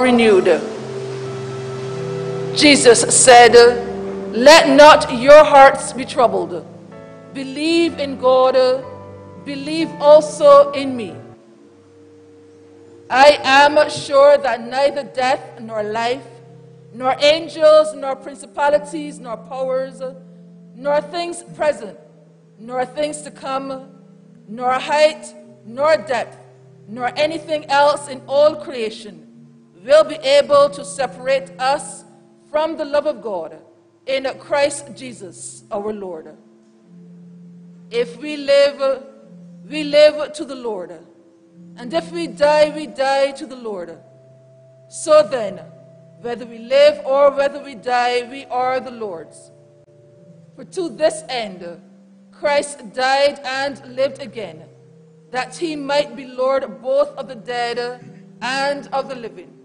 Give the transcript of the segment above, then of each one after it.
renewed. Jesus said, Let not your hearts be troubled. Believe in God, believe also in me. I am sure that neither death nor life, nor angels, nor principalities, nor powers, nor things present, nor things to come, nor height, nor depth, nor anything else in all creation will be able to separate us from the love of God in Christ Jesus our Lord. If we live, we live to the Lord. And if we die, we die to the Lord. So then, whether we live or whether we die, we are the Lord's. For to this end, Christ died and lived again, that he might be Lord both of the dead and of the living.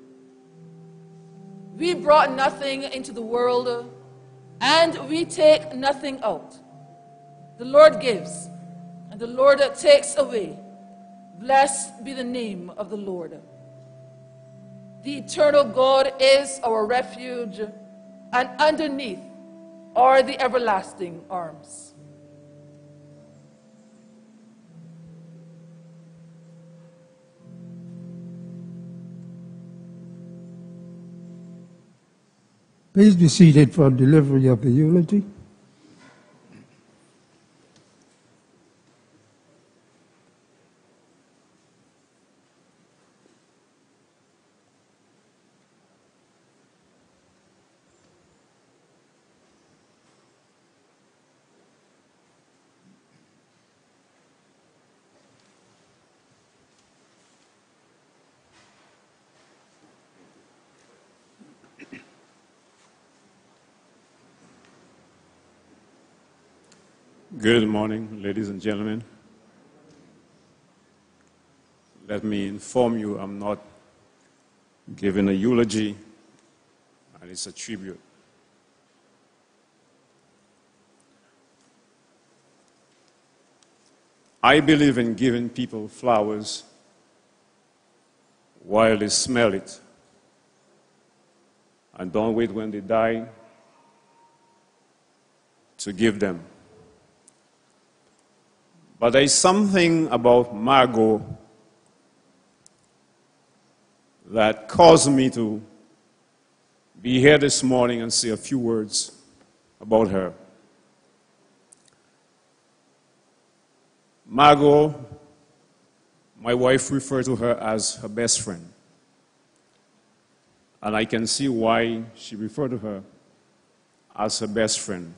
We brought nothing into the world, and we take nothing out. The Lord gives, and the Lord takes away. Blessed be the name of the Lord. The eternal God is our refuge, and underneath are the everlasting arms. Please be seated for delivery of the eulogy. Good morning, ladies and gentlemen. Let me inform you I'm not giving a eulogy, and it's a tribute. I believe in giving people flowers while they smell it. And don't wait when they die to give them. But there is something about Margo that caused me to be here this morning and say a few words about her. Margo, my wife referred to her as her best friend. And I can see why she referred to her as her best friend.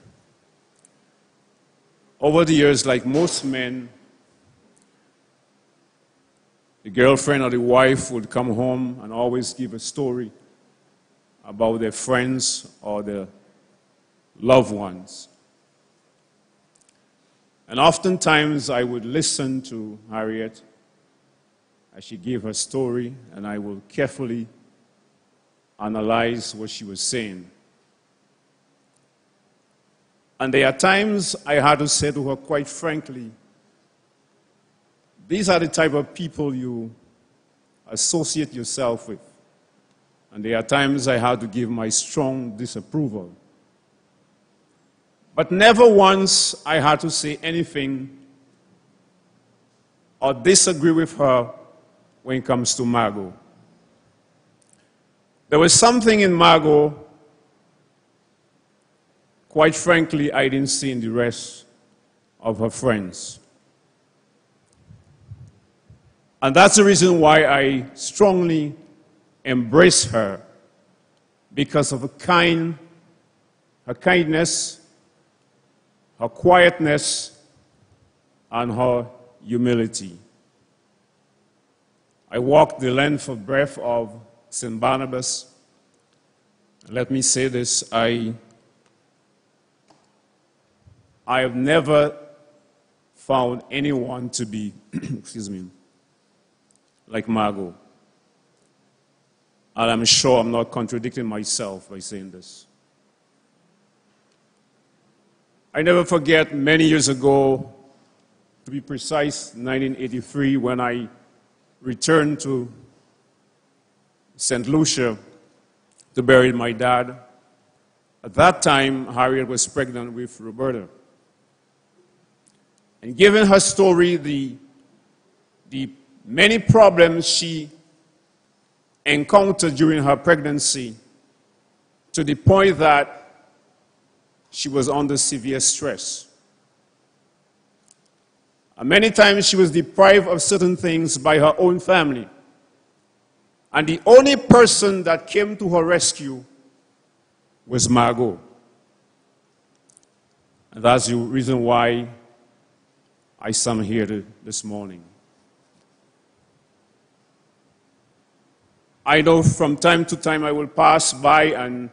Over the years, like most men, the girlfriend or the wife would come home and always give a story about their friends or their loved ones. And oftentimes I would listen to Harriet as she gave her story, and I would carefully analyze what she was saying. And there are times I had to say to her, quite frankly, these are the type of people you associate yourself with. And there are times I had to give my strong disapproval. But never once I had to say anything or disagree with her when it comes to Margo. There was something in Margo quite frankly, I didn't see in the rest of her friends. And that's the reason why I strongly embrace her because of her kind, her kindness, her quietness, and her humility. I walked the length of breadth of St. Barnabas. Let me say this I I have never found anyone to be, excuse me, like Margo. And I'm sure I'm not contradicting myself by saying this. I never forget many years ago, to be precise, 1983, when I returned to St. Lucia to bury my dad. At that time, Harriet was pregnant with Roberta. And given her story, the, the many problems she encountered during her pregnancy, to the point that she was under severe stress. And many times she was deprived of certain things by her own family. And the only person that came to her rescue was Margo. And that's the reason why I stand here this morning. I know from time to time I will pass by and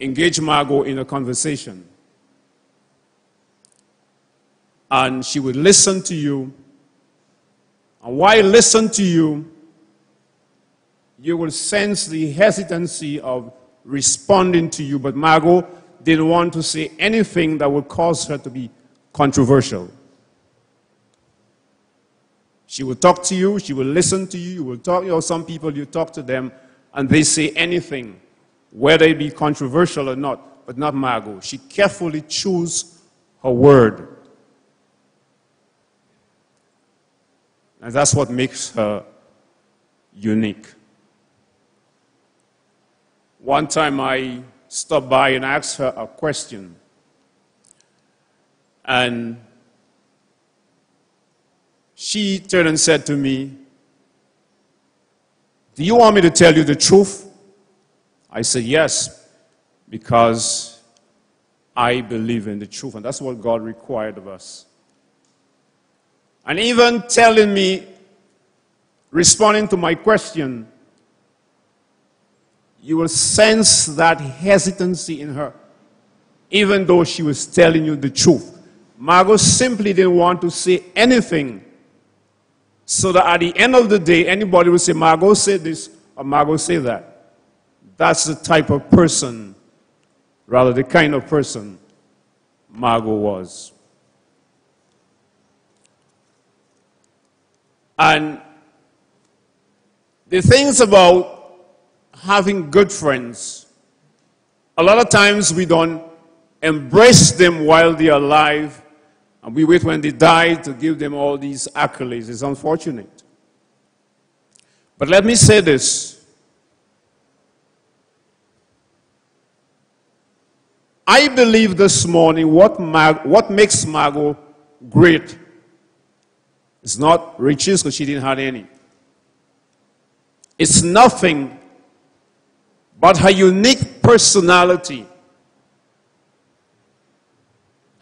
engage Margo in a conversation. And she would listen to you. And while listen to you, you will sense the hesitancy of responding to you. But Margo didn't want to say anything that would cause her to be controversial. She will talk to you, she will listen to you, you will talk, you know, some people you talk to them and they say anything, whether it be controversial or not, but not Margo. She carefully chooses her word. And that's what makes her unique. One time I stopped by and asked her a question. And she turned and said to me, Do you want me to tell you the truth? I said, Yes, because I believe in the truth. And that's what God required of us. And even telling me, responding to my question, you will sense that hesitancy in her, even though she was telling you the truth. Margo simply didn't want to say anything so that at the end of the day, anybody would say, Margo said this or Margo said that. That's the type of person, rather the kind of person Margo was. And the things about having good friends, a lot of times we don't embrace them while they're alive and we wait when they die to give them all these accolades. It's unfortunate. But let me say this. I believe this morning what, Mar- what makes Margo great is not riches because she didn't have any. It's nothing but her unique personality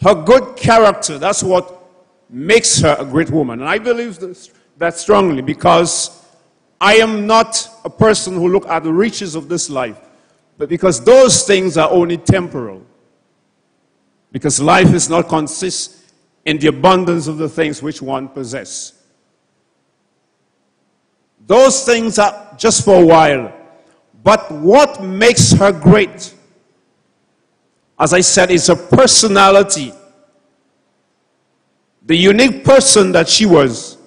her good character, that's what makes her a great woman. And I believe this, that strongly because I am not a person who look at the riches of this life, but because those things are only temporal. Because life is not consist in the abundance of the things which one possess. Those things are just for a while. But what makes her great as I said, it's a personality. The unique person that she was.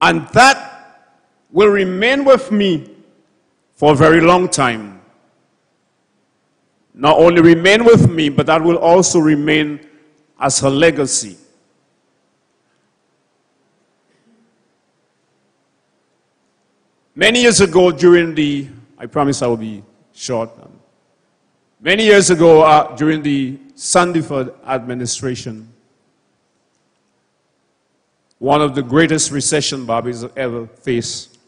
And that will remain with me for a very long time. Not only remain with me, but that will also remain as her legacy. Many years ago, during the, I promise I will be short. Many years ago, uh, during the Sandiford administration, one of the greatest recession Barbados ever faced.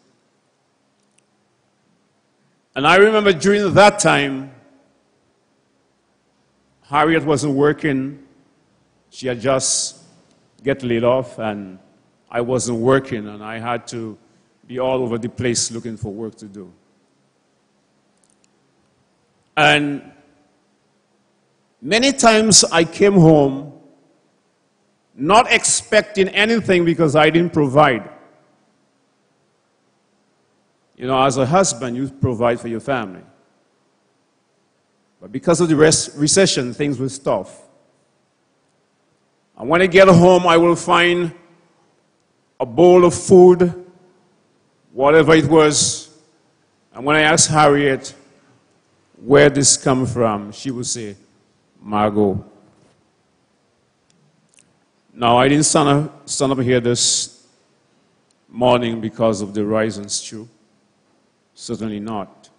And I remember during that time, Harriet wasn't working. She had just get laid off, and I wasn't working, and I had to be all over the place looking for work to do. And Many times I came home not expecting anything because I didn't provide. You know, as a husband, you provide for your family. But because of the recession, things were tough. And when I get home, I will find a bowl of food whatever it was. And when I asked Harriet where this come from, she would say, Margo. Now, I didn't stand up, stand up here this morning because of the rise and stew. Certainly not.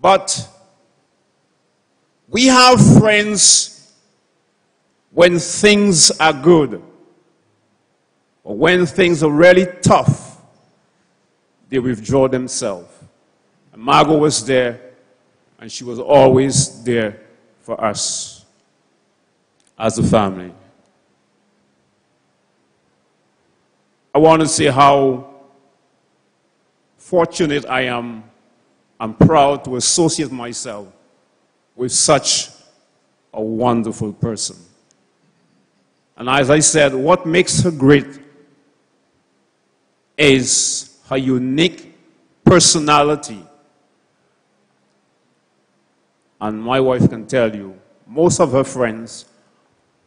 But we have friends when things are good. Or when things are really tough, they withdraw themselves. And Margo was there, and she was always there for us as a family. I want to say how fortunate I am. I'm proud to associate myself with such a wonderful person. And as I said, what makes her great is her unique personality. And my wife can tell you, most of her friends,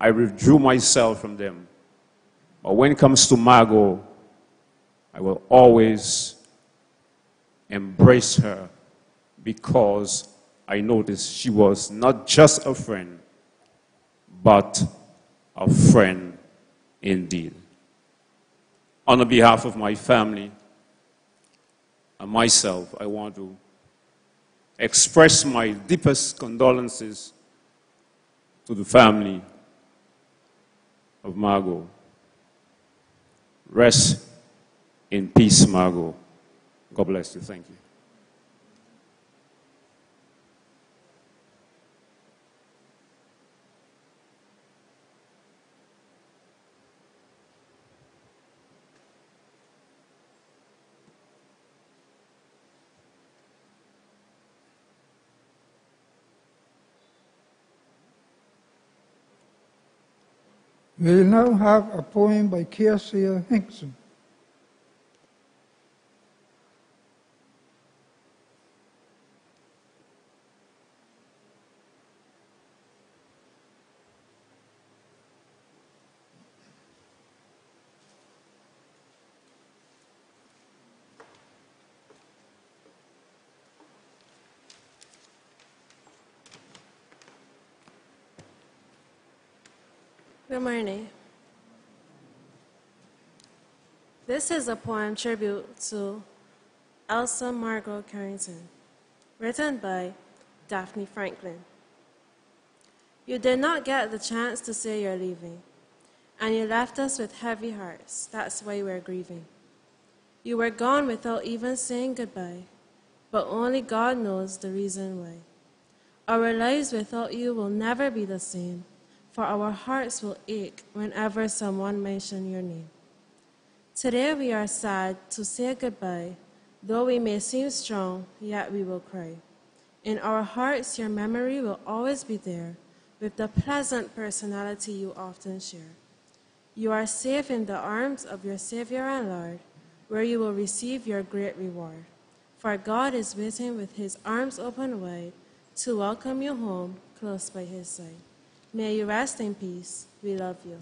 I withdrew myself from them. But when it comes to Margo, I will always embrace her because I noticed she was not just a friend, but a friend indeed. On behalf of my family and myself, I want to express my deepest condolences to the family of Margo. Rest in peace, Margo. God bless you. Thank you. We now have a poem by Kearsia Hinkson. Morning. This is a poem tribute to Elsa Margo Carrington, written by Daphne Franklin. You did not get the chance to say you're leaving, and you left us with heavy hearts. That's why we're grieving. You were gone without even saying goodbye, but only God knows the reason why. Our lives without you will never be the same for our hearts will ache whenever someone mentions your name. Today we are sad to say goodbye. Though we may seem strong, yet we will cry. In our hearts, your memory will always be there with the pleasant personality you often share. You are safe in the arms of your Savior and Lord, where you will receive your great reward. For God is waiting with his arms open wide to welcome you home close by his side. May you rest in peace. We love you.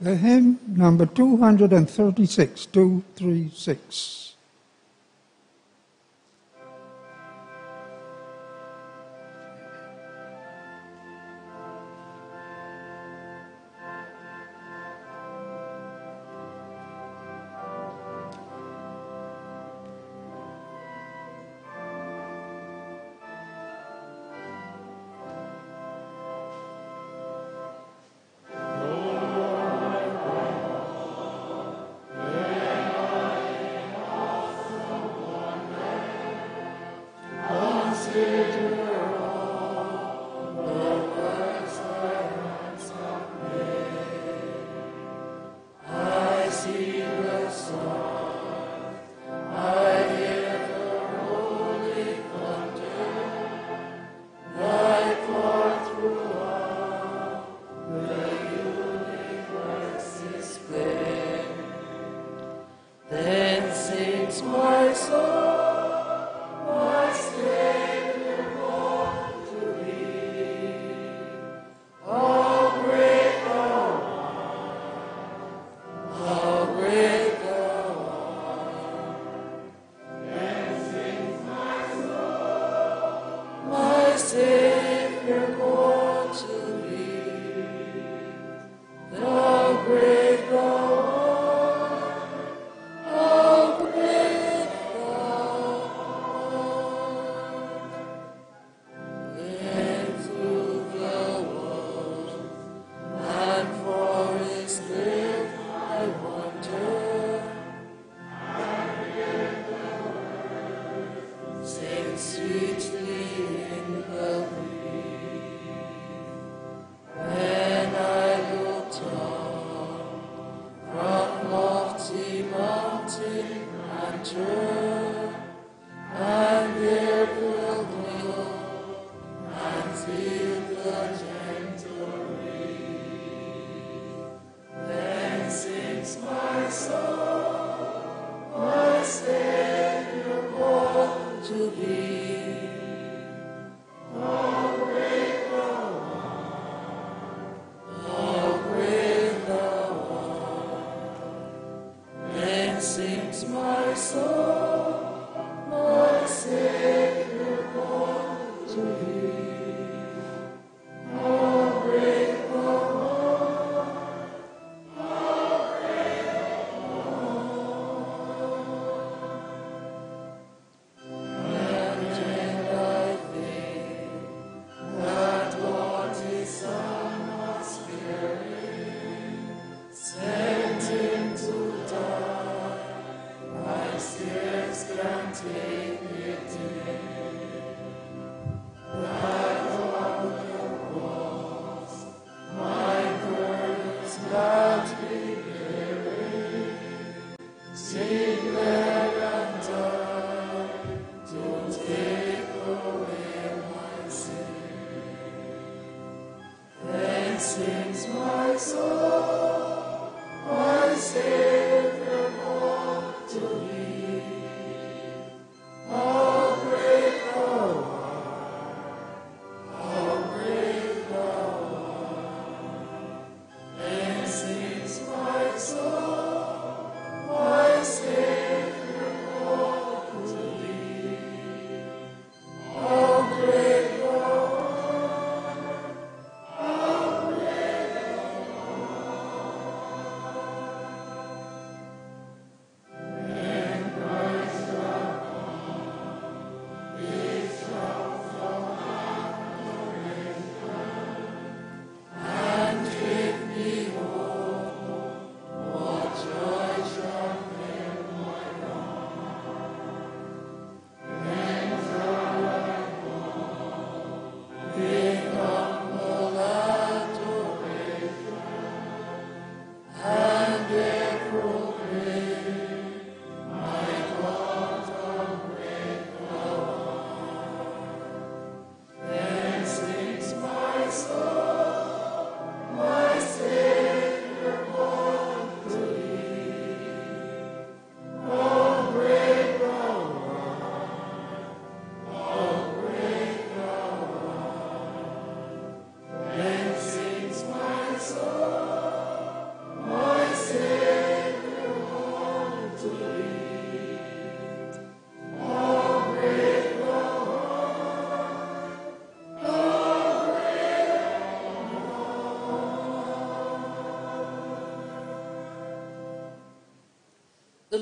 The hymn number 236, 236.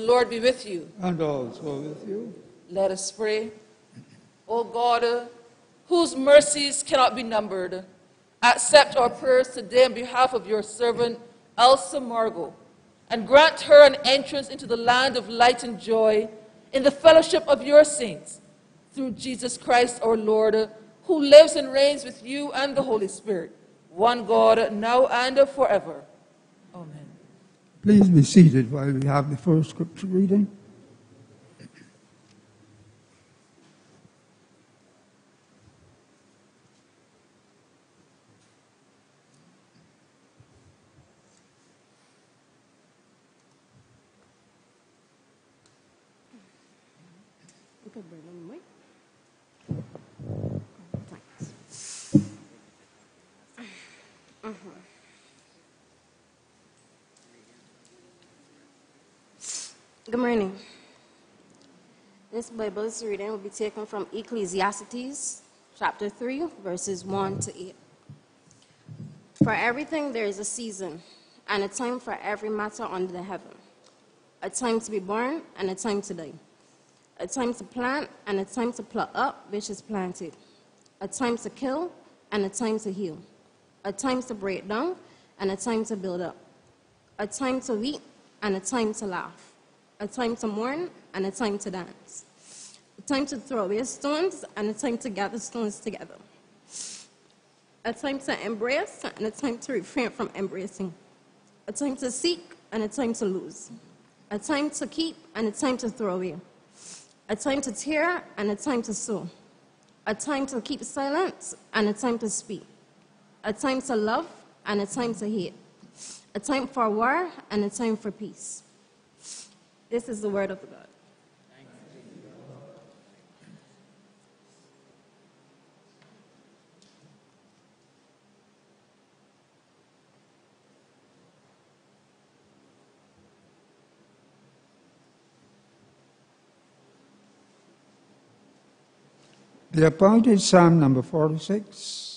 Lord be with you. and also with you. Let us pray. O God, whose mercies cannot be numbered, accept our prayers today on behalf of your servant, Elsa Margo, and grant her an entrance into the land of light and joy in the fellowship of your saints, through Jesus Christ our Lord, who lives and reigns with you and the Holy Spirit, one God, now and forever. Please be seated while we have the first scripture reading. Okay, Brandon, wait. Thanks. Good morning. This Bible reading will be taken from Ecclesiastes chapter 3, verses 1 to 8. For everything there is a season, and a time for every matter under the heaven, a time to be born and a time to die a time to plant and a time to pluck up which is planted, a time to kill and a time to heal, a time to break down and a time to build up, a time to weep and a time to laugh, a time to mourn and a time to dance, time to throw away stones and a time to gather stones together, a time to embrace and a time to refrain from embracing, a time to seek and a time to lose, a time to keep and a time to throw away a time to tear and a time to sow, a time to keep silent and a time to speak, a time to love and a time to hate, a time for war and a time for peace. This is the word of God. The appointed Psalm number 46.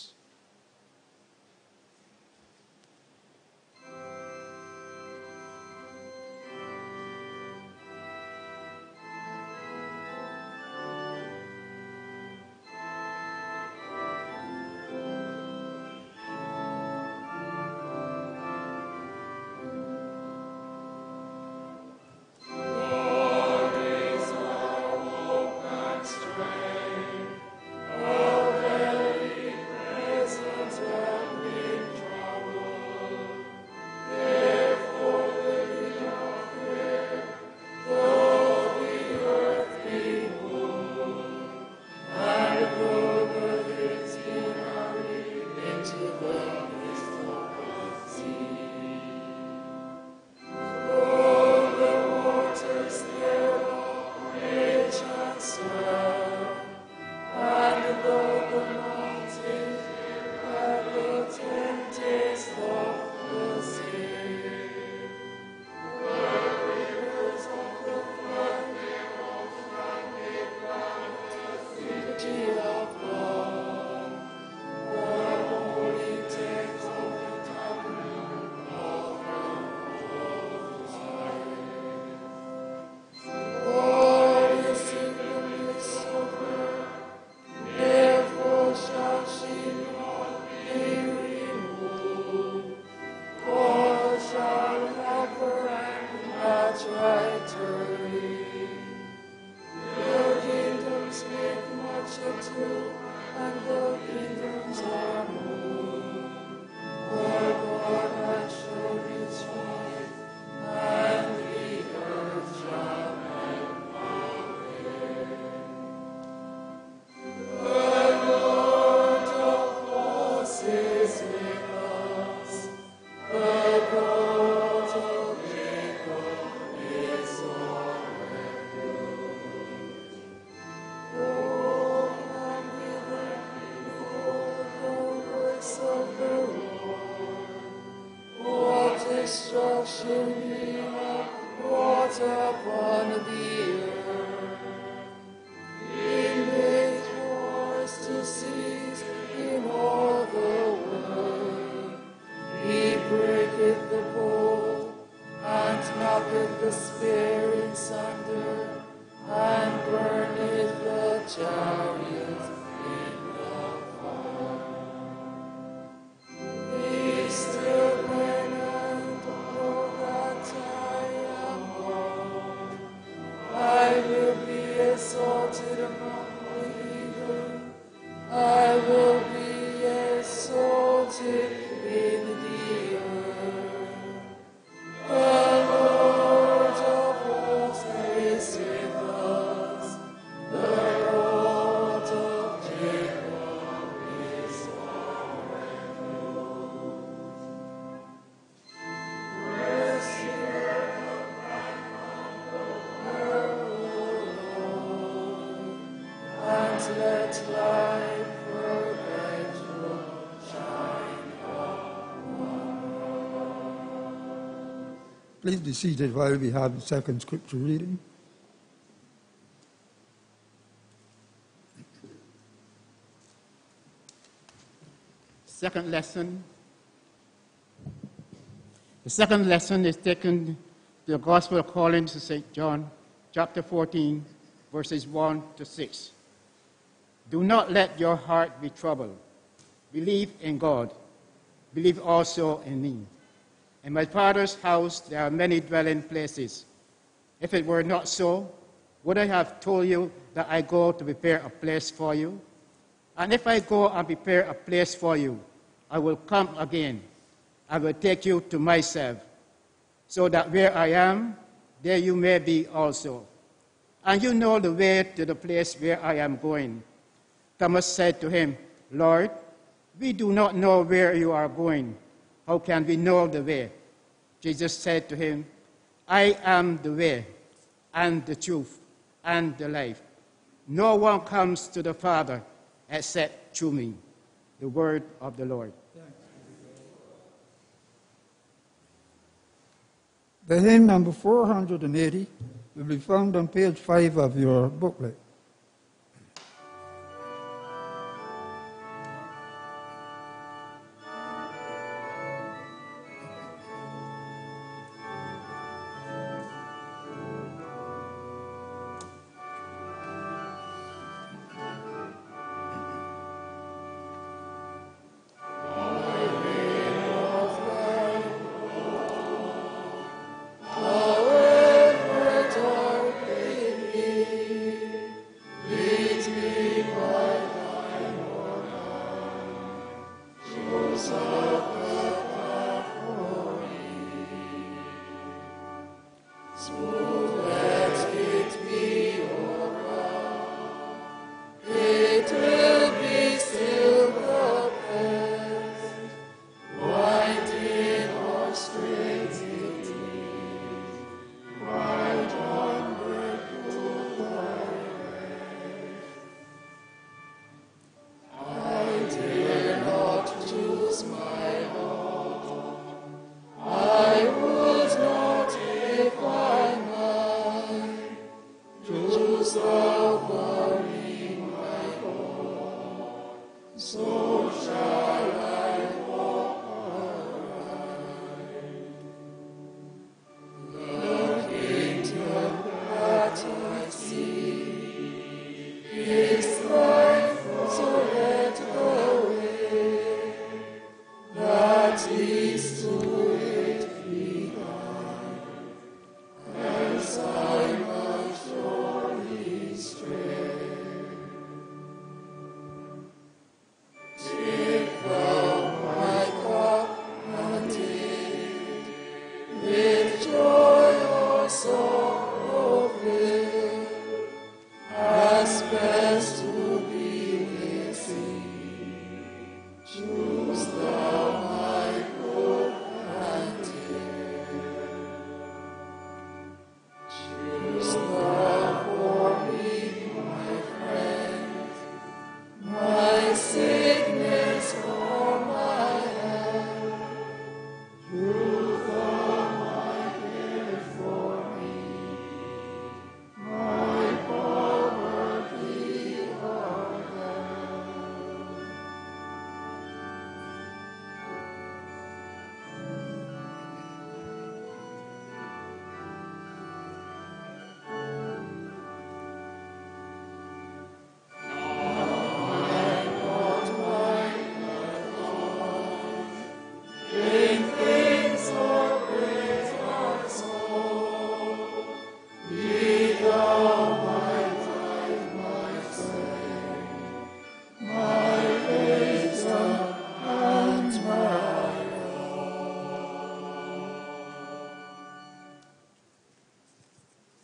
Please be seated while we have the second scripture reading. Second lesson. The second lesson is taken the Gospel according to St. John, chapter 14, verses 1 to 6. Do not let your heart be troubled. Believe in God. Believe also in me. In my Father's house there are many dwelling places. If it were not so, would I have told you that I go to prepare a place for you? And if I go and prepare a place for you, I will come again. I will take you to myself, so that where I am, there you may be also. And you know the way to the place where I am going. Thomas said to him, Lord, we do not know where you are going. How can we know the way? Jesus said to him, I am the way and the truth and the life. No one comes to the Father except through me. The word of the Lord. The hymn number 480 will be found on page 5 of your booklet. It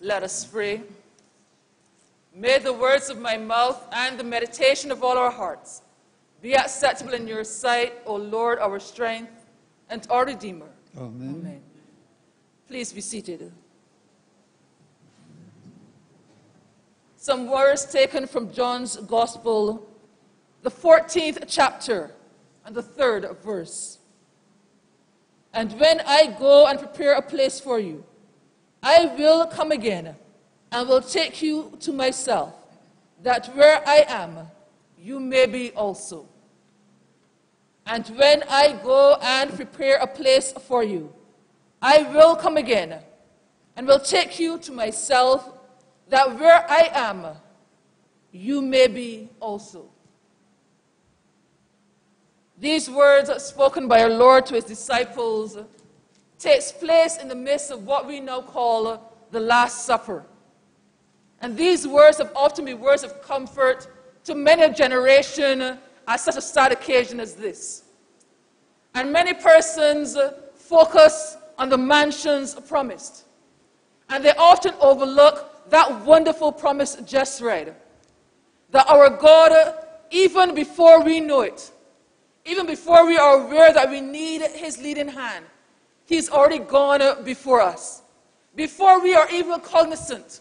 Let us pray. May the words of my mouth and the meditation of all our hearts be acceptable in your sight, O Lord, our strength and our Redeemer. Amen. Amen. Please be seated. Some words taken from John's Gospel, the 14th chapter and the third verse. And when I go and prepare a place for you, I will come again and will take you to myself, that where I am, you may be also. And when I go and prepare a place for you, I will come again and will take you to myself, that where I am, you may be also. These words spoken by our Lord to his disciples takes place in the midst of what we now call the Last Supper. And these words have often been words of comfort to many a generation at such a sad occasion as this. And many persons focus on the mansions promised. And they often overlook that wonderful promise just read. That our God, even before we know it, even before we are aware that we need His leading hand, He's already gone before us. Before we are even cognizant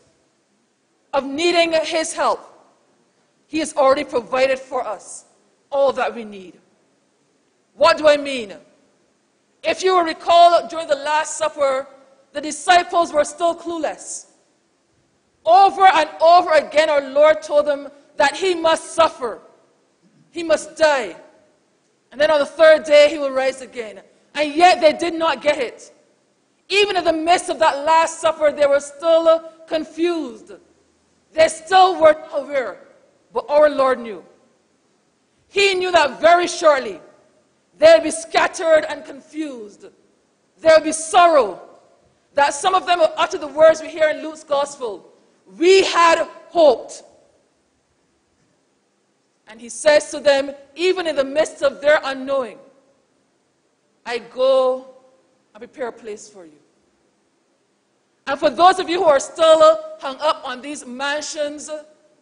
of needing His help, He has already provided for us all that we need. What do I mean? If you will recall during the Last Supper, the disciples were still clueless. Over and over again, our Lord told them that He must suffer, He must die, and then on the third day, He will rise again. And yet they did not get it. Even in the midst of that Last Supper, they were still confused. They still weren't aware. But our Lord knew. He knew that very shortly they'll be scattered and confused. There'll be sorrow. That some of them will utter the words we hear in Luke's gospel. We had hoped. And he says to them, even in the midst of their unknowing, I go and prepare a place for you. And for those of you who are still hung up on these mansions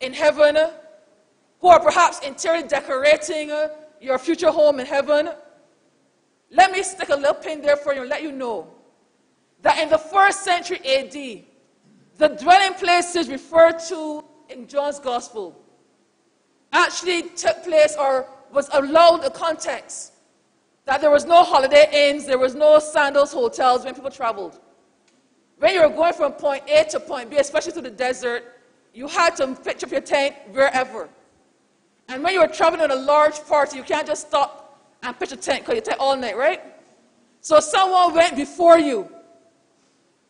in heaven, who are perhaps interior decorating your future home in heaven, let me stick a little pin there for you and let you know that in the first century AD, the dwelling places referred to in John's Gospel actually took place or was allowed a context that there was no holiday inns, there was no sandals hotels when people traveled. When you were going from point A to point B, especially to the desert, you had to pitch up your tent wherever. And when you were traveling in a large party, you can't just stop and pitch a tent because you tent all night, right? So someone went before you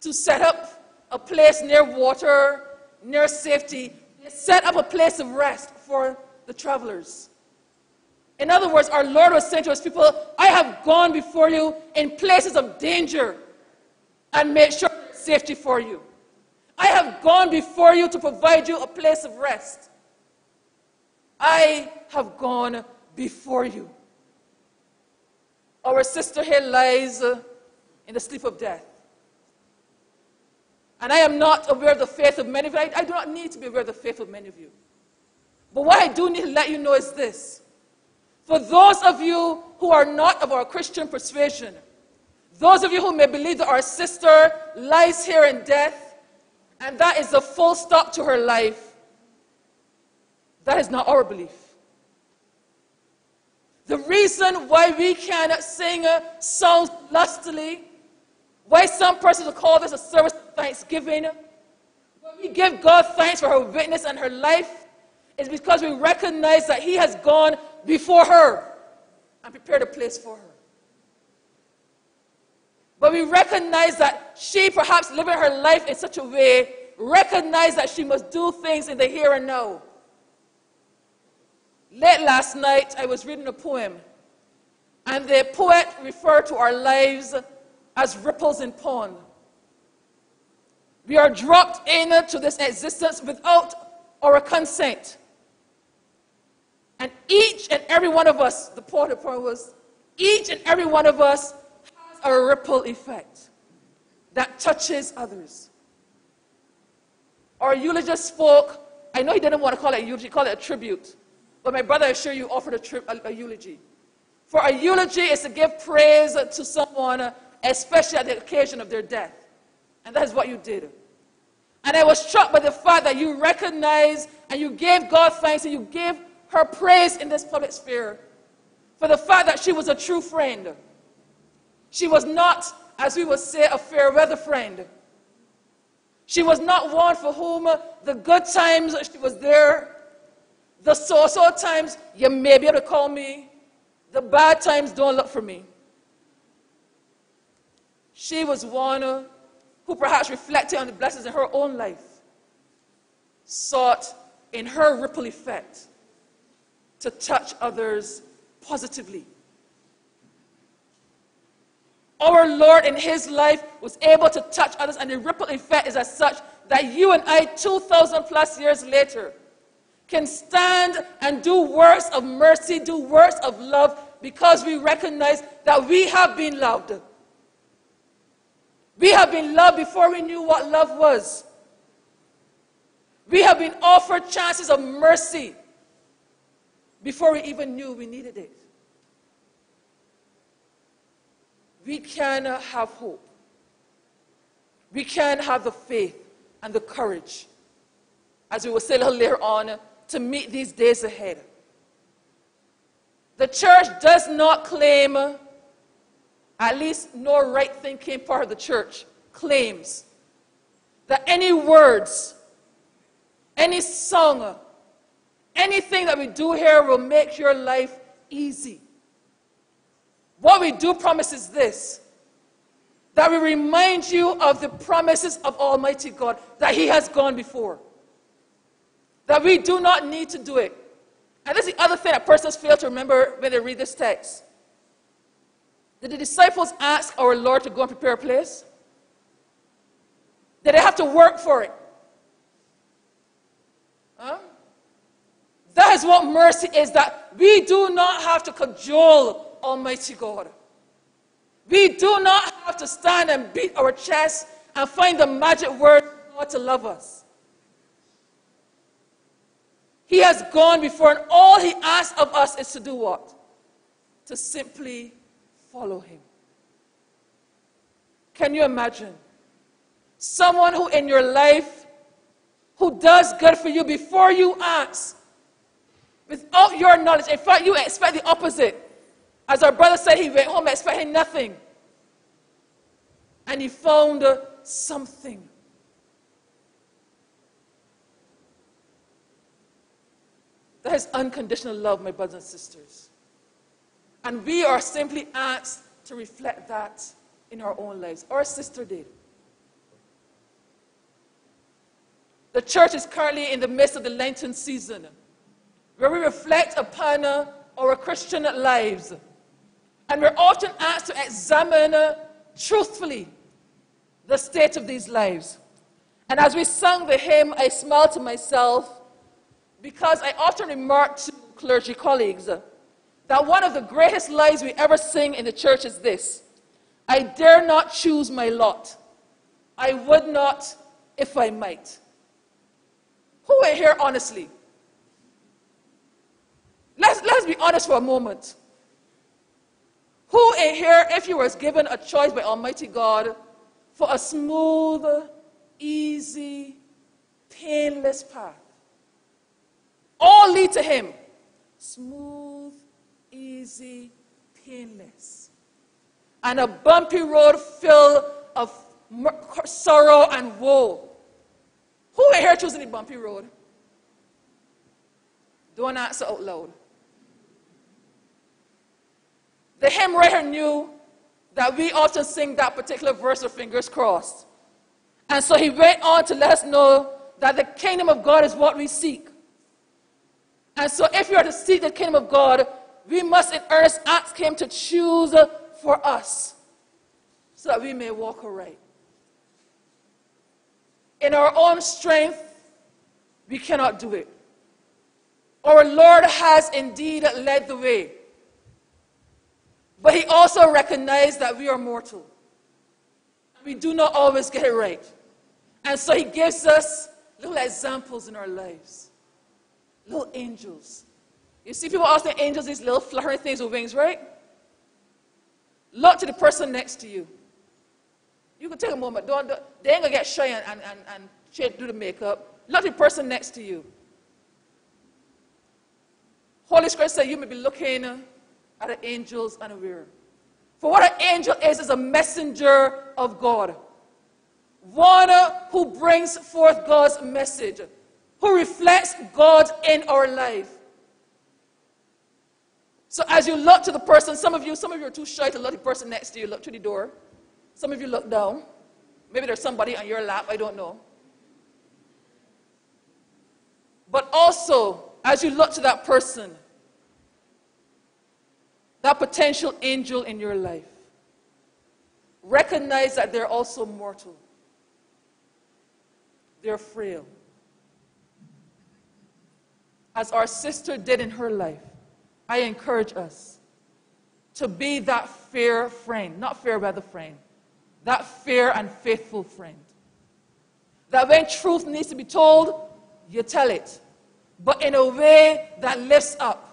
to set up a place near water, near safety, set up a place of rest for the travelers. In other words, our Lord was saying to his people, I have gone before you in places of danger and made sure safety for you. I have gone before you to provide you a place of rest. I have gone before you. Our sister here lies uh, in the sleep of death. And I am not aware of the faith of many of you. I, I do not need to be aware of the faith of many of you. But what I do need to let you know is this for those of you who are not of our Christian persuasion, those of you who may believe that our sister lies here in death, and that is the full stop to her life, that is not our belief. The reason why we cannot sing songs lustily, why some persons will call this a service of thanksgiving, when we give God thanks for her witness and her life, is because we recognize that He has gone before her and prepared a place for her. But we recognize that she, perhaps living her life in such a way, recognized that she must do things in the here and now. Late last night, I was reading a poem, and the poet referred to our lives as ripples in pond. We are dropped into this existence without our consent. And each and every one of us, the point was, each and every one of us has a ripple effect that touches others. Our eulogist spoke, I know he didn't want to call it a eulogy, he called it a tribute. But my brother, I assure you, offered a, tri- a, a eulogy. For a eulogy is to give praise to someone, especially at the occasion of their death. And that is what you did. And I was struck by the fact that you recognized and you gave God thanks and you gave her praise in this public sphere for the fact that she was a true friend. She was not, as we would say, a fair weather friend. She was not one for whom the good times she was there, the so so times you may be able to call me, the bad times don't look for me. She was one who perhaps reflected on the blessings in her own life, sought in her ripple effect to touch others positively. Our Lord in his life was able to touch others, and the ripple effect is as such that you and I, 2,000 plus years later, can stand and do works of mercy, do works of love, because we recognize that we have been loved. We have been loved before we knew what love was. We have been offered chances of mercy before we even knew we needed it. We can have hope. We can have the faith and the courage, as we will say a later on, to meet these days ahead. The church does not claim, at least no right thinking part of the church claims, that any words, any song, anything that we do here will make your life easy. What we do promise is this that we remind you of the promises of Almighty God, that He has gone before. That we do not need to do it. And this is the other thing that persons fail to remember when they read this text. Did the disciples ask our Lord to go and prepare a place? Did they have to work for it? Huh? That is what mercy is that we do not have to cajole Almighty God. We do not have to stand and beat our chest and find the magic word God to love us. He has gone before, and all He asks of us is to do what? To simply follow Him. Can you imagine? Someone who in your life who does good for you before you ask, without your knowledge. In fact, you expect the opposite. As our brother said, he went home expecting nothing. And he found something. That is unconditional love, my brothers and sisters. And we are simply asked to reflect that in our own lives. Our sister did. The church is currently in the midst of the Lenten season, where we reflect upon our Christian lives. And we're often asked to examine truthfully the state of these lives. And as we sung the hymn, I smiled to myself because I often remark to clergy colleagues that one of the greatest lies we ever sing in the church is this I dare not choose my lot. I would not if I might. Who are here honestly? Let's, let's be honest for a moment. Who in here, if you was given a choice by Almighty God for a smooth, easy, painless path, all lead to Him. Smooth, easy, painless. And a bumpy road filled of sorrow and woe. Who in here choosing the bumpy road? Don't answer out loud. The hymn writer knew that we often sing that particular verse of fingers crossed. And so he went on to let us know that the kingdom of God is what we seek. And so if you are to seek the kingdom of God, we must in earnest ask him to choose for us so that we may walk aright. In our own strength, we cannot do it. Our Lord has indeed led the way. But he also recognized that we are mortal. We do not always get it right. And so he gives us little examples in our lives, little angels. You see people ask the angels these little fluttering things with wings, right? Look to the person next to you. You can take a moment. Don't, don't, they ain't gonna get shy and, and, and, and do the makeup. Look to the person next to you. Holy Spirit said you may be looking at the angels unaware. For what an angel is, is a messenger of God. One who brings forth God's message, who reflects God in our life. So as you look to the person, some of you, some of you are too shy to look at the person next to you, look to the door. Some of you look down. Maybe there's somebody on your lap, I don't know. But also, as you look to that person, that potential angel in your life, recognize that they're also mortal. They're frail. As our sister did in her life, I encourage us to be that fair friend, not fair weather friend, that fair and faithful friend. That when truth needs to be told, you tell it, but in a way that lifts up.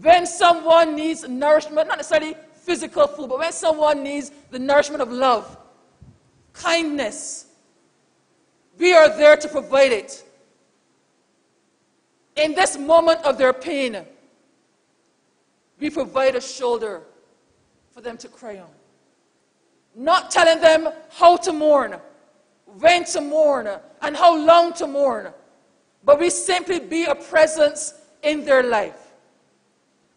When someone needs nourishment, not necessarily physical food, but when someone needs the nourishment of love, kindness, we are there to provide it. In this moment of their pain, we provide a shoulder for them to cry on. Not telling them how to mourn, when to mourn, and how long to mourn, but we simply be a presence in their life.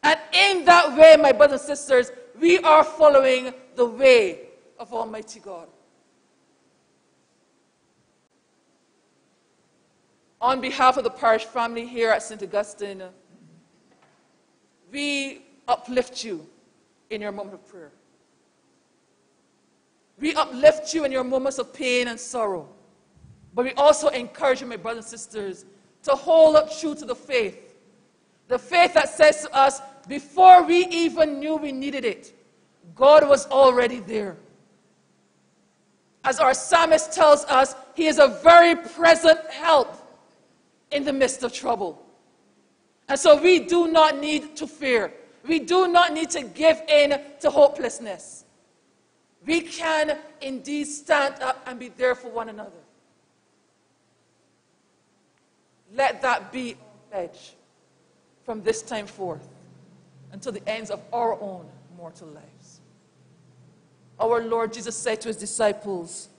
And in that way, my brothers and sisters, we are following the way of Almighty God. On behalf of the parish family here at St. Augustine, we uplift you in your moment of prayer. We uplift you in your moments of pain and sorrow. But we also encourage you, my brothers and sisters, to hold up true to the faith. The faith that says to us, before we even knew we needed it, God was already there. As our psalmist tells us, He is a very present help in the midst of trouble. And so we do not need to fear. We do not need to give in to hopelessness. We can indeed stand up and be there for one another. Let that be our pledge from this time forth until the ends of our own mortal lives. Our Lord Jesus said to his disciples,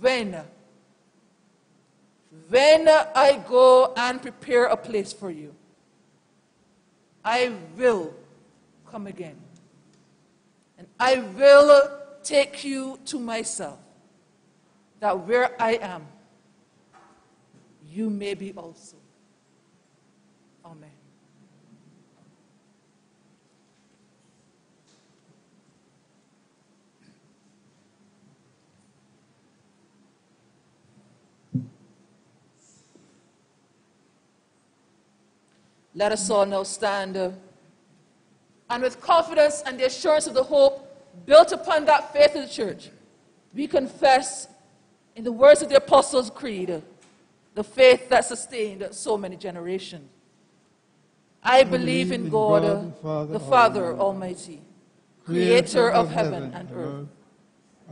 When when I go and prepare a place for you, I will come again. And I will take you to myself, that where I am, you may be also. Amen. Let us all now stand uh, and with confidence and the assurance of the hope built upon that faith of the church, we confess in the words of the Apostles' Creed the faith that sustained so many generations. I believe in God, the Father Almighty, creator of heaven and earth.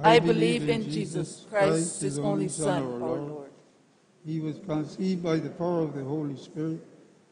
I believe in Jesus Christ, his only Son, our Lord, He was conceived by the power of the Holy Spirit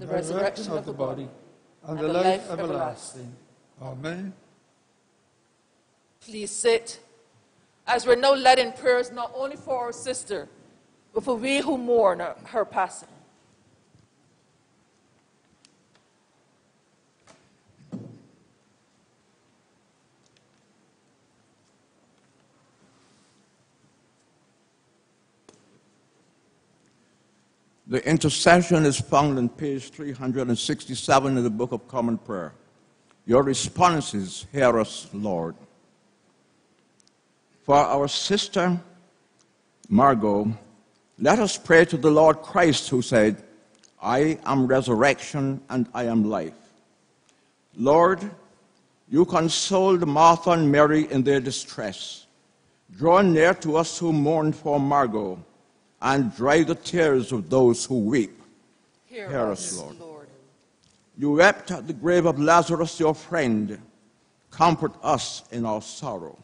the resurrection of the body, and the life everlasting. Amen. Please sit as we're now led in prayers not only for our sister, but for we who mourn her passing. The intercession is found on page 367 in the Book of Common Prayer. Your responses, hear us, Lord. For our sister Margo, let us pray to the Lord Christ who said, I am resurrection and I am life. Lord, you consoled Martha and Mary in their distress. Draw near to us who mourn for Margo and dry the tears of those who weep. Hear, Hear us, Lord. Lord. You wept at the grave of Lazarus, your friend. Comfort us in our sorrow.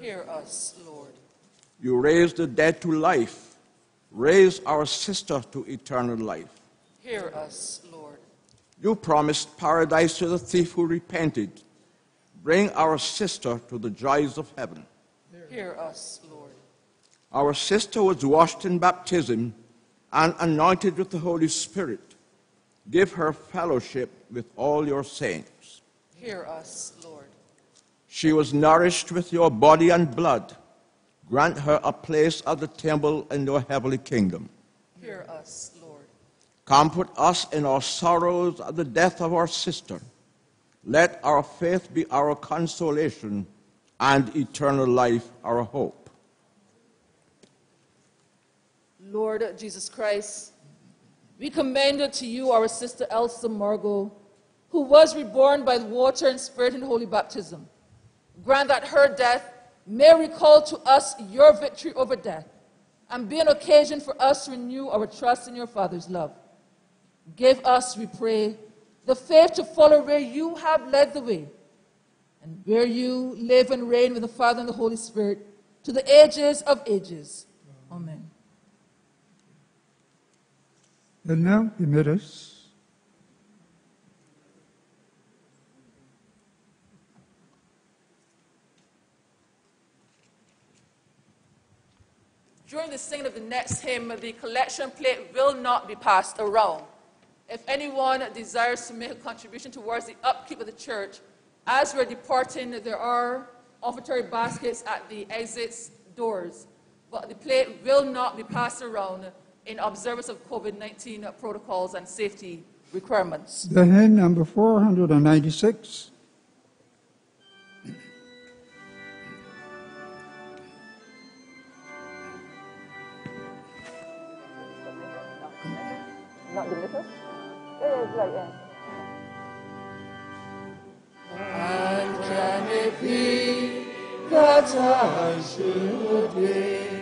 Hear us, Lord. You raised the dead to life. Raise our sister to eternal life. Hear us, Lord. You promised paradise to the thief who repented. Bring our sister to the joys of heaven. Hear us, Lord. Our sister was washed in baptism and anointed with the Holy Spirit. Give her fellowship with all your saints. Hear us, Lord. She was nourished with your body and blood. Grant her a place at the temple in your heavenly kingdom. Hear us, Lord. Comfort us in our sorrows at the death of our sister. Let our faith be our consolation and eternal life our hope. Lord Jesus Christ, we commend to you our sister Elsa Margo, who was reborn by water and spirit in holy baptism. Grant that her death may recall to us your victory over death and be an occasion for us to renew our trust in your Father's love. Give us, we pray, the faith to follow where you have led the way and where you live and reign with the Father and the Holy Spirit to the ages of ages. Amen. And now permit us During the singing of the next hymn, the collection plate will not be passed around. If anyone desires to make a contribution towards the upkeep of the church, as we're departing, there are offertory baskets at the exits doors, but the plate will not be passed around in observance of COVID 19 protocols and safety requirements. the hymn number 496. Not the missus? Yeah, it's like, yeah. And can it be that I should be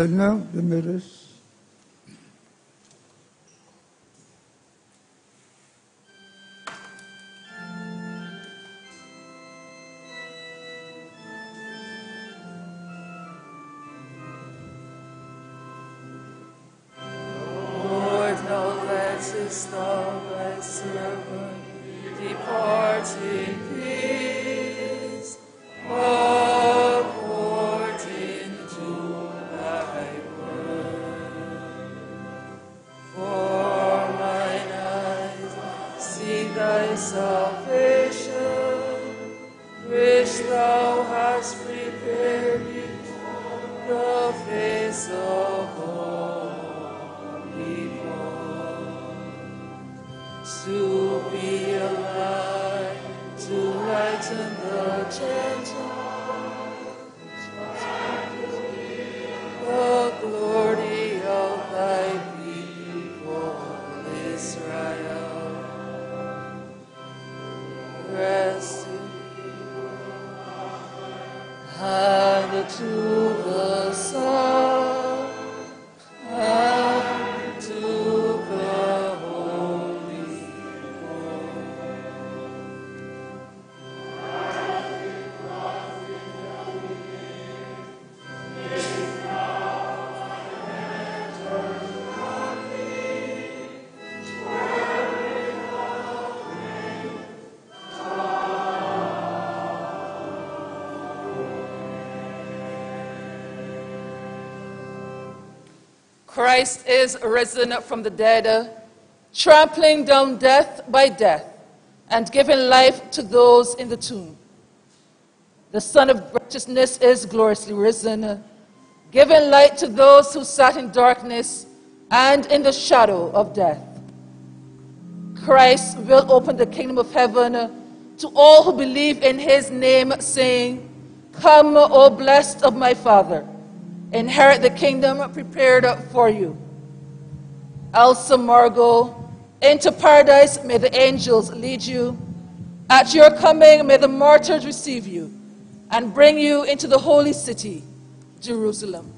The now Christ is risen from the dead, trampling down death by death, and giving life to those in the tomb. The Sun of Righteousness is gloriously risen, giving light to those who sat in darkness and in the shadow of death. Christ will open the kingdom of heaven to all who believe in his name, saying, Come, O blessed of my Father, inherit the kingdom prepared for you. Elsa Margo, into paradise may the angels lead you. At your coming, may the martyrs receive you and bring you into the holy city, Jerusalem.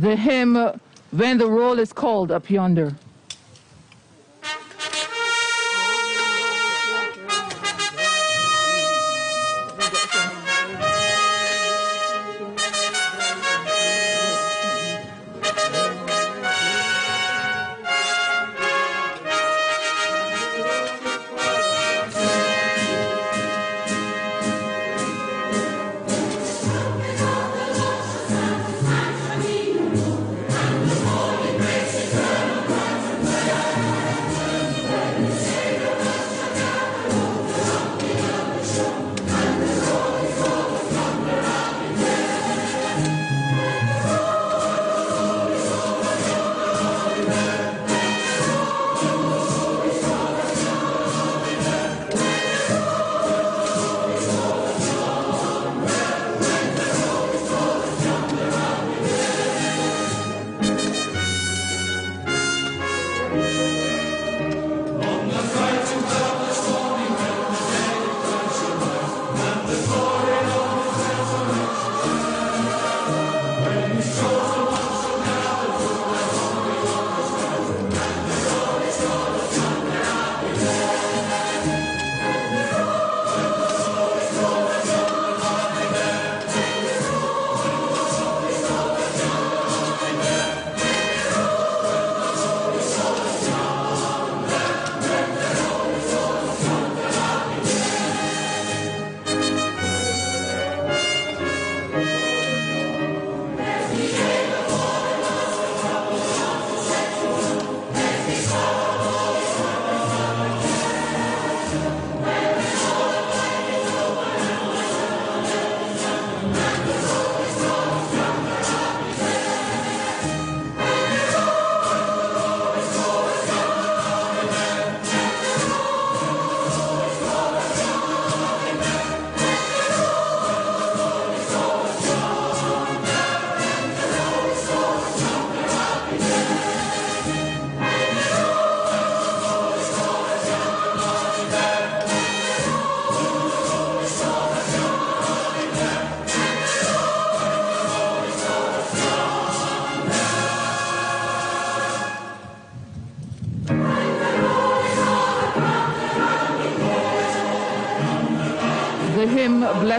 The hymn When the Roll is Called Up Yonder.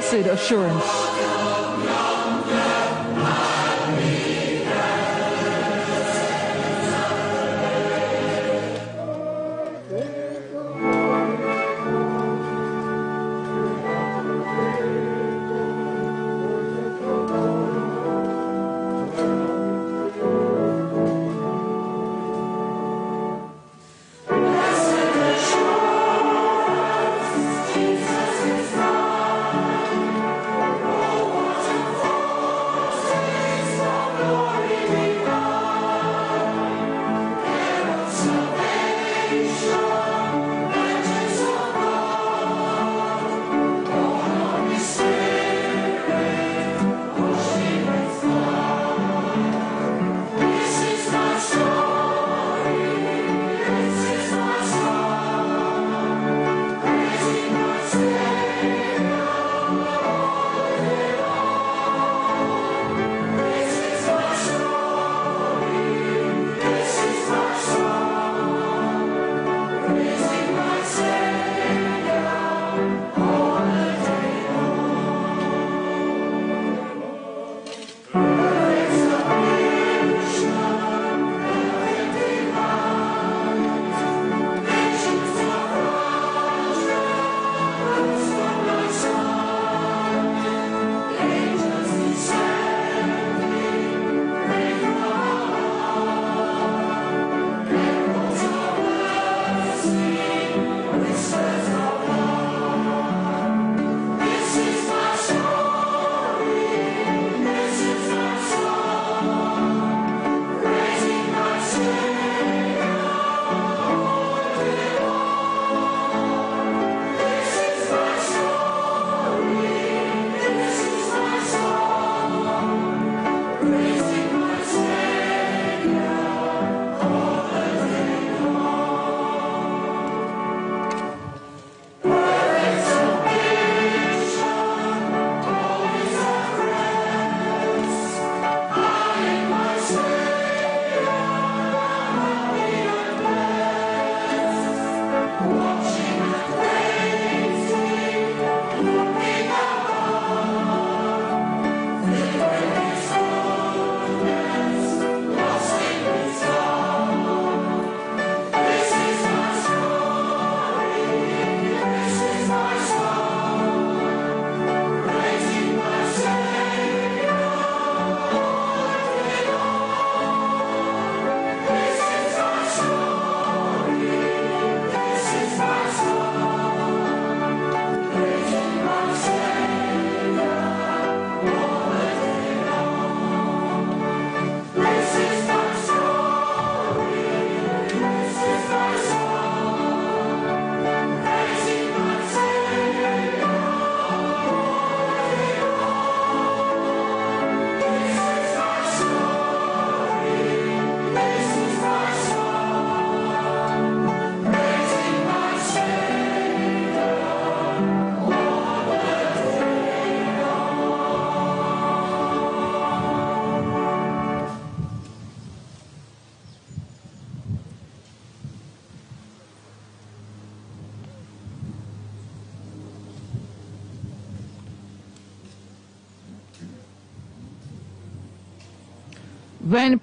Blessed Assurance.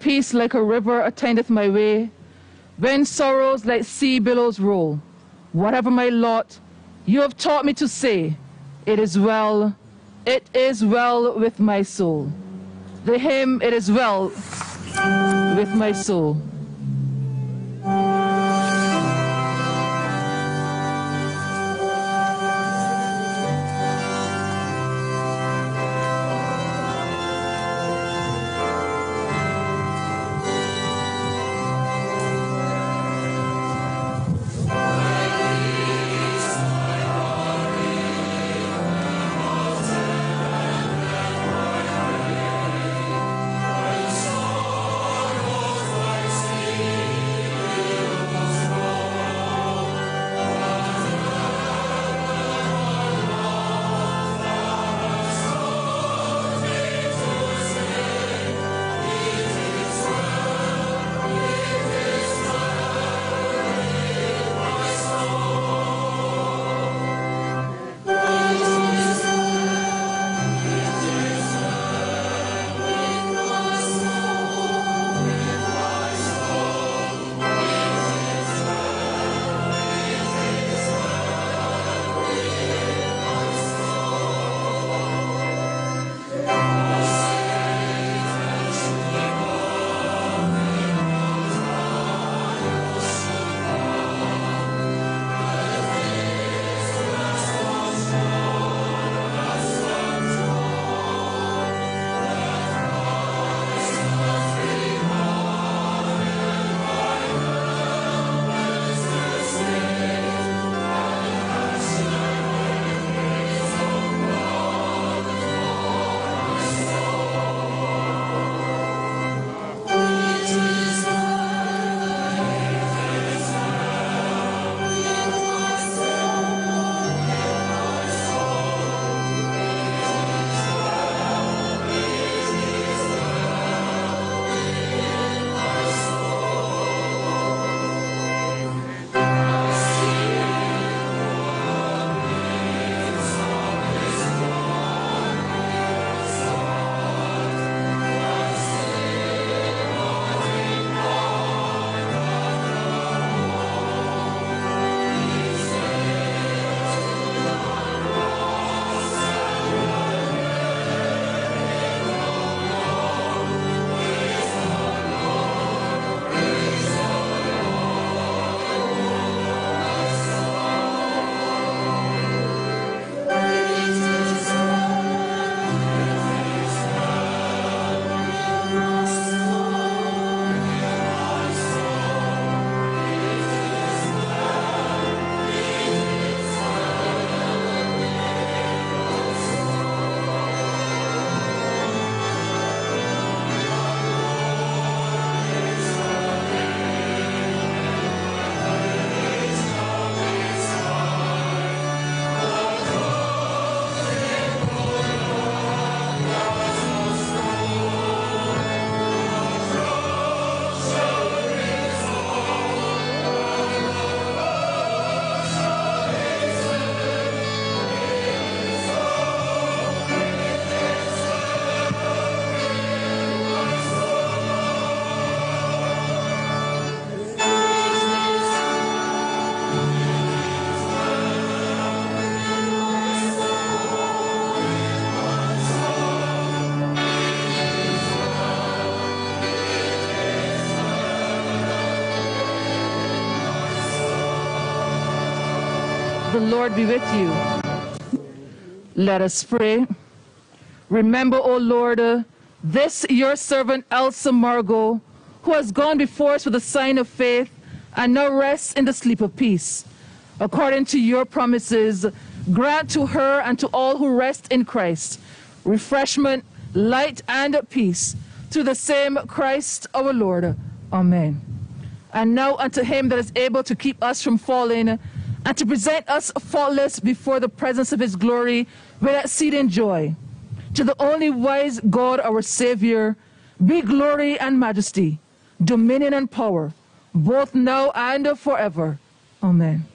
Peace like a river attendeth my way, when sorrows like sea billows roll, whatever my lot, you have taught me to say, It is well, it is well with my soul. The hymn, It is well with my soul. Lord be with you. Let us pray. Remember, O Lord, uh, this your servant Elsa Margo, who has gone before us with a sign of faith and now rests in the sleep of peace. According to your promises, grant to her and to all who rest in Christ refreshment, light, and peace through the same Christ our Lord. Amen. And now unto him that is able to keep us from falling and to present us faultless before the presence of his glory with exceeding joy. To the only wise God, our Savior, be glory and majesty, dominion and power, both now and forever. Amen.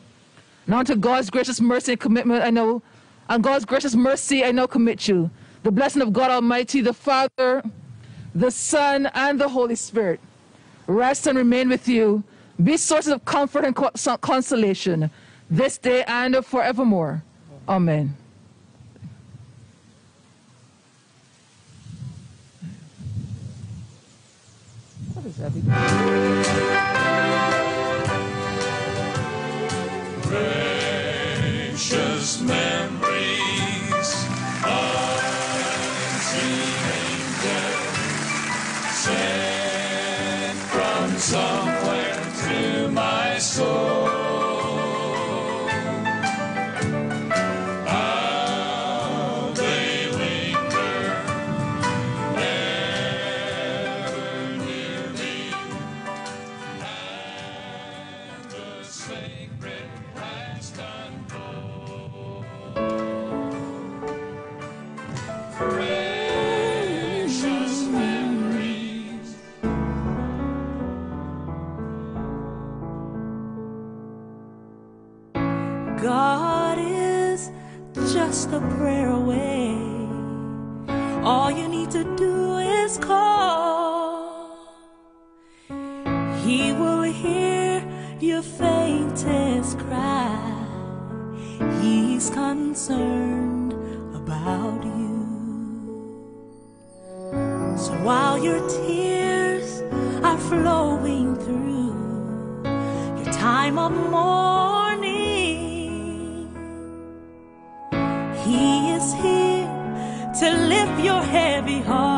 Now to God's gracious mercy and commitment, I know, and God's gracious mercy, I now commit you. The blessing of God Almighty, the Father, the Son, and the Holy Spirit. Rest and remain with you. Be sources of comfort and consolation this day and forevermore. Amen. What is that? Precious memories of seeing death sent from somewhere to my soul. a prayer away. All you need to do is call. He will hear your faintest cry. He's concerned about you. So while your tears are flowing through your time of mourning, to lift your heavy heart.